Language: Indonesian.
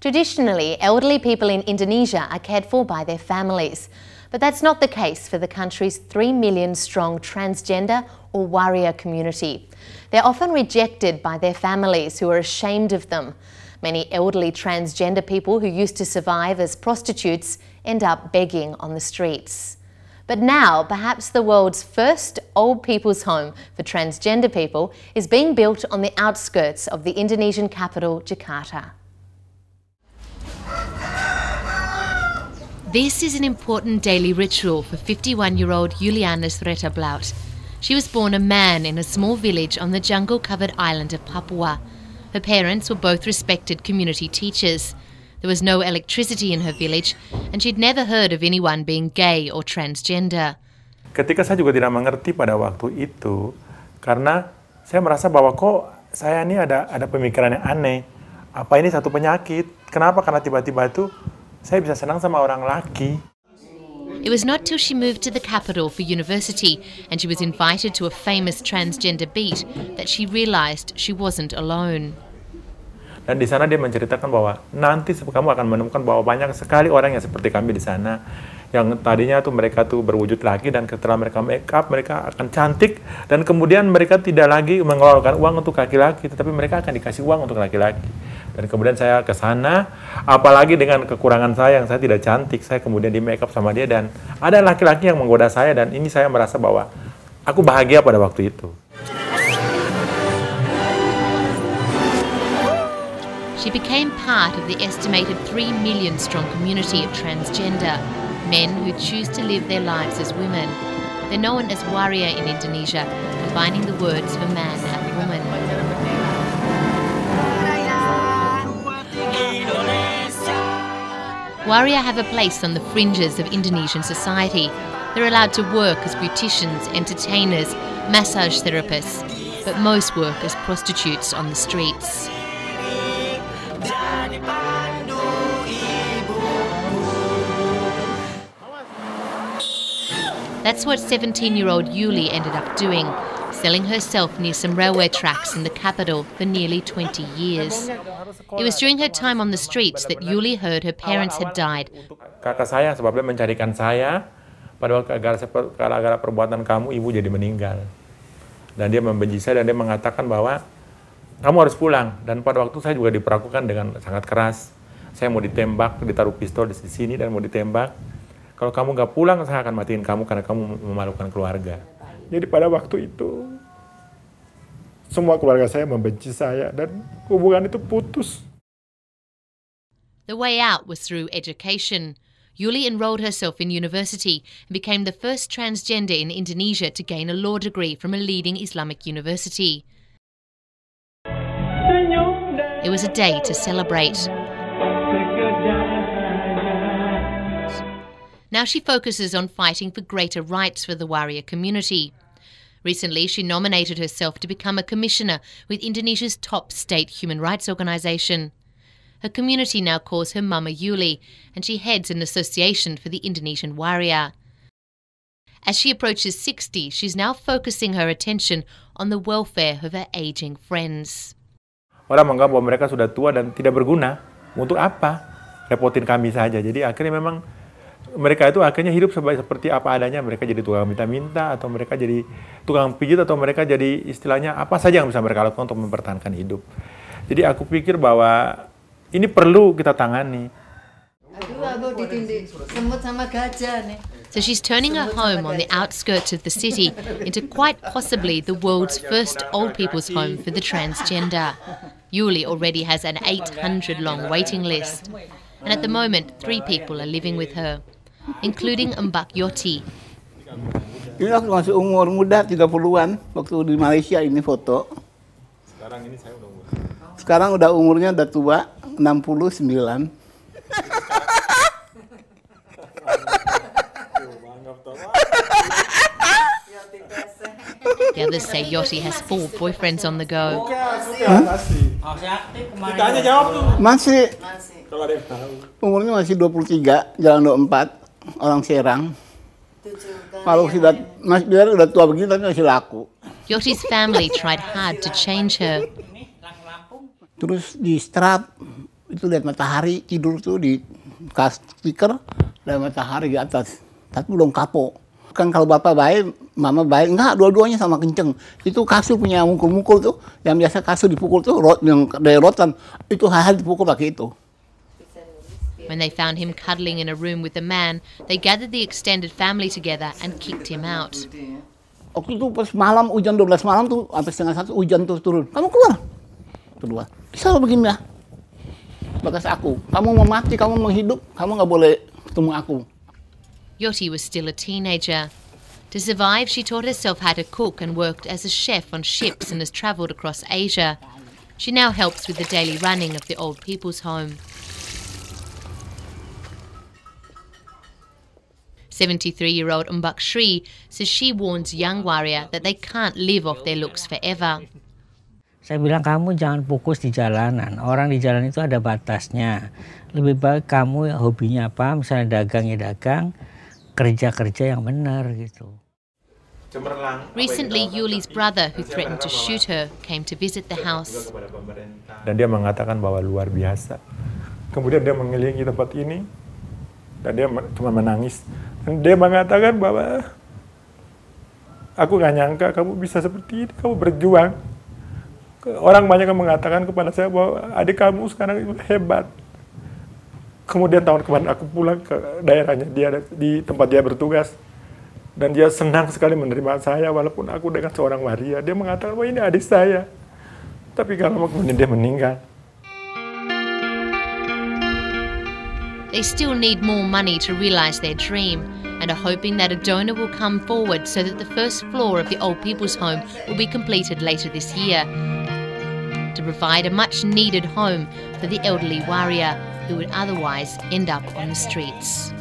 Traditionally, elderly people in Indonesia are cared for by their families. But that's not the case for the country's 3 million strong transgender or warrior community. They're often rejected by their families who are ashamed of them. Many elderly transgender people who used to survive as prostitutes end up begging on the streets. But now, perhaps the world's first old people's home for transgender people is being built on the outskirts of the Indonesian capital, Jakarta. This is an important daily ritual for 51 year old Juliana Sretablaut. She was born a man in a small village on the jungle covered island of Papua. Her parents were both respected community teachers. There was no electricity in her village, and she'd never heard of anyone being gay or transgender. Ketika saya juga tidak mengerti pada waktu itu, karena saya merasa bahwa kok saya ini ada ada pemikiran yang aneh. Apa ini satu penyakit? Kenapa? Karena tiba-tiba itu saya bisa senang sama orang laki. It was not till she moved to the capital for university and she was invited to a famous transgender beat that she realized she wasn't alone. Dan di sana dia menceritakan bahwa nanti kamu akan menemukan bahwa banyak sekali orang yang seperti kami di sana yang tadinya tuh mereka tuh berwujud laki dan setelah mereka make up mereka akan cantik dan kemudian mereka tidak lagi mengeluarkan uang untuk laki-laki tetapi mereka akan dikasih uang untuk laki-laki dan kemudian saya ke sana apalagi dengan kekurangan saya yang saya tidak cantik saya kemudian di make up sama dia dan ada laki-laki yang menggoda saya dan ini saya merasa bahwa aku bahagia pada waktu itu She became part of the estimated 3 million strong community of transgender, men who choose to live their lives as women. They're known as warrior in Indonesia, combining the words for man and woman. Warrior have a place on the fringes of Indonesian society. They're allowed to work as beauticians, entertainers, massage therapists, but most work as prostitutes on the streets. That's what 17 year old Yuli ended up doing, selling herself near some railway tracks in the capital for nearly 20 years. It was during her time on the streets that Yuli heard her parents had died. Kakak saya sebabnya mencarikan saya pada waktu gara-gara perbuatan kamu ibu jadi meninggal. Dan dia membenci saya dan dia mengatakan bahwa kamu harus pulang. Dan pada waktu saya juga diperlakukan dengan sangat keras. Saya mau ditembak, ditaruh pistol di sini dan mau ditembak. Kalau kamu nggak pulang, saya akan matiin kamu karena kamu memalukan keluarga. Jadi pada waktu itu semua keluarga saya membenci saya dan hubungan itu putus. The way out was through education. Yuli enrolled herself in university and became the first transgender in Indonesia to gain a law degree from a leading Islamic university. It was a day to celebrate. Now she focuses on fighting for greater rights for the warrior community. Recently, she nominated herself to become a commissioner with Indonesia's top state human rights organisation. Her community now calls her Mama Yuli, and she heads an association for the Indonesian warrior. As she approaches 60, she's now focusing her attention on the welfare of her aging friends. Orang menganggap bahwa mereka sudah tua dan tidak berguna. Untuk apa? Repotin kami saja. Jadi akhirnya memang mereka itu akhirnya hidup seperti apa adanya. Mereka jadi tukang minta-minta, atau mereka jadi tukang pijit, atau mereka jadi istilahnya apa saja yang bisa mereka lakukan untuk mempertahankan hidup. Jadi aku pikir bahwa ini perlu kita tangani. So she's turning her home on the outskirts of the city into quite possibly the world's first old people's home for the transgender. Yuli already has an 800 long waiting list. And at the moment, three people are living with her. Including Mbak Yoti. Ini aku masih umur muda 30-an waktu di Malaysia ini foto. Sekarang ini saya udah umur. Sekarang udah umurnya udah tua, 69. The others say Yoti has four boyfriends on the go. Masih. Umurnya masih 23, jalan 24 orang Serang. Kalau sudah mas biar udah tua begini tapi masih laku. Yoti's family tried hard to change her. Terus di strap itu lihat matahari tidur tuh di kas speaker dan matahari di atas tapi belum kapok kan kalau bapak baik mama baik enggak dua-duanya sama kenceng itu kasur punya mukul-mukul tuh yang biasa kasur dipukul tuh rot yang dari rotan itu hal-hal dipukul pakai itu When they found him cuddling in a room with a man, they gathered the extended family together and kicked him out. Waktu itu pas malam hujan 12 malam tuh sampai setengah satu hujan turun. Kamu keluar. Keluar. Bisa lo begini ya? Bagas aku. Kamu mau mati, kamu mau hidup, kamu nggak boleh ketemu aku. Yoti was still a teenager. To survive, she taught herself how to cook and worked as a chef on ships and has travelled across Asia. She now helps with the daily running of the old people's home. 73 year old Umbak Shri says she warns young warrior that they can't live off their looks forever. Saya bilang kamu jangan fokus di jalanan. Orang di jalan itu ada batasnya. Lebih baik kamu hobinya apa, misalnya dagang ya dagang, kerja-kerja yang benar gitu. Recently, Yuli's brother, who threatened to shoot her, came to visit the house. Dan dia mengatakan bahwa luar biasa. Kemudian dia mengelilingi tempat ini, dan dia cuma menangis dia mengatakan bahwa aku gak nyangka kamu bisa seperti ini, kamu berjuang. Orang banyak yang mengatakan kepada saya bahwa adik kamu sekarang hebat. Kemudian tahun kemarin aku pulang ke daerahnya dia di tempat dia bertugas dan dia senang sekali menerima saya walaupun aku dengan seorang waria. Dia mengatakan bahwa ini adik saya. Tapi kalau kemudian dia meninggal. They still need more money to realize their dream. and are hoping that a donor will come forward so that the first floor of the old people's home will be completed later this year to provide a much needed home for the elderly warrior who would otherwise end up on the streets.